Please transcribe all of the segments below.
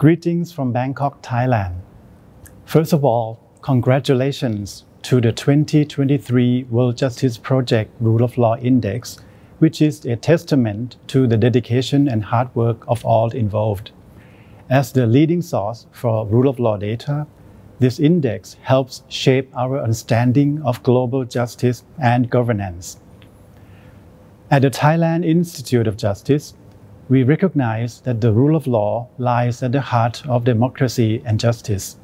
Greetings from Bangkok, Thailand. First of all, congratulations to the 2023 World Justice Project Rule of Law Index, which is a testament to the dedication and hard work of all involved. As the leading source for rule of law data, this index helps shape our understanding of global justice and governance. At the Thailand Institute of Justice, we recognize that the rule of law lies at the heart of democracy and justice.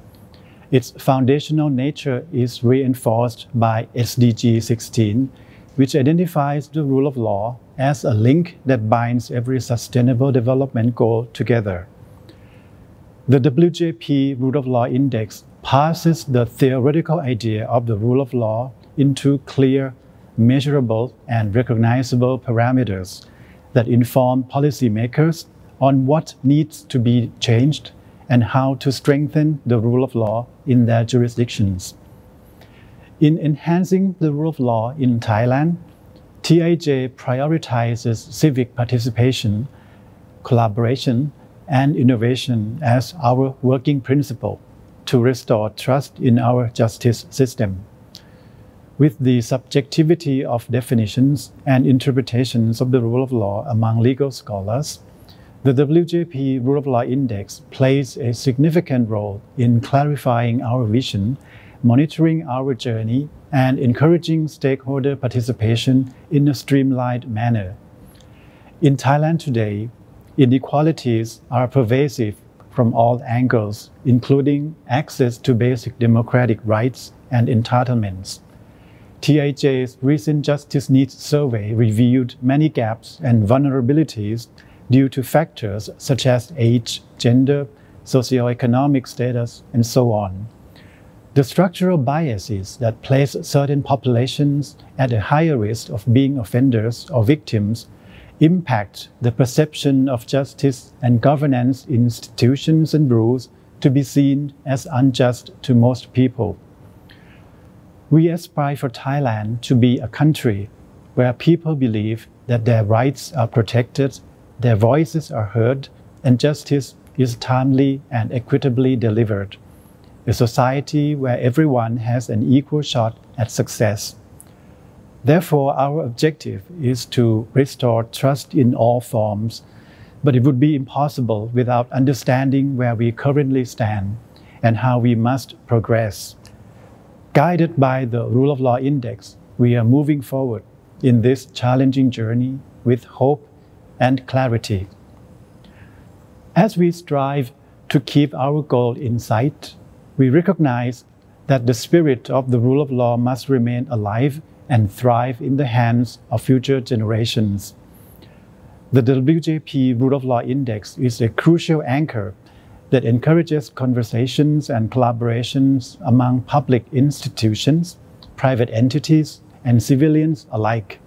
Its foundational nature is reinforced by SDG 16, which identifies the rule of law as a link that binds every sustainable development goal together. The WJP Rule of Law Index passes the theoretical idea of the rule of law into clear, measurable, and recognizable parameters that inform policymakers on what needs to be changed and how to strengthen the rule of law in their jurisdictions. In enhancing the rule of law in Thailand, TIJ prioritizes civic participation, collaboration, and innovation as our working principle to restore trust in our justice system with the subjectivity of definitions and interpretations of the rule of law among legal scholars, the WJP Rule of Law Index plays a significant role in clarifying our vision, monitoring our journey, and encouraging stakeholder participation in a streamlined manner. In Thailand today, inequalities are pervasive from all angles, including access to basic democratic rights and entitlements. TIJ's recent Justice Needs Survey revealed many gaps and vulnerabilities due to factors such as age, gender, socioeconomic status, and so on. The structural biases that place certain populations at a higher risk of being offenders or victims impact the perception of justice and governance institutions and rules to be seen as unjust to most people. We aspire for Thailand to be a country where people believe that their rights are protected, their voices are heard, and justice is timely and equitably delivered. A society where everyone has an equal shot at success. Therefore, our objective is to restore trust in all forms, but it would be impossible without understanding where we currently stand and how we must progress. Guided by the Rule of Law Index, we are moving forward in this challenging journey with hope and clarity. As we strive to keep our goal in sight, we recognize that the spirit of the rule of law must remain alive and thrive in the hands of future generations. The WJP Rule of Law Index is a crucial anchor that encourages conversations and collaborations among public institutions, private entities, and civilians alike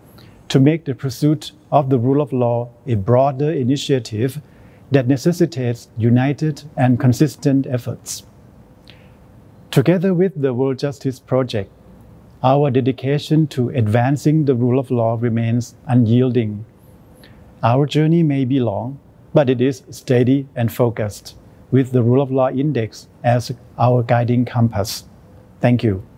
to make the pursuit of the rule of law a broader initiative that necessitates united and consistent efforts. Together with the World Justice Project, our dedication to advancing the rule of law remains unyielding. Our journey may be long, but it is steady and focused with the Rule of Law Index as our guiding compass. Thank you.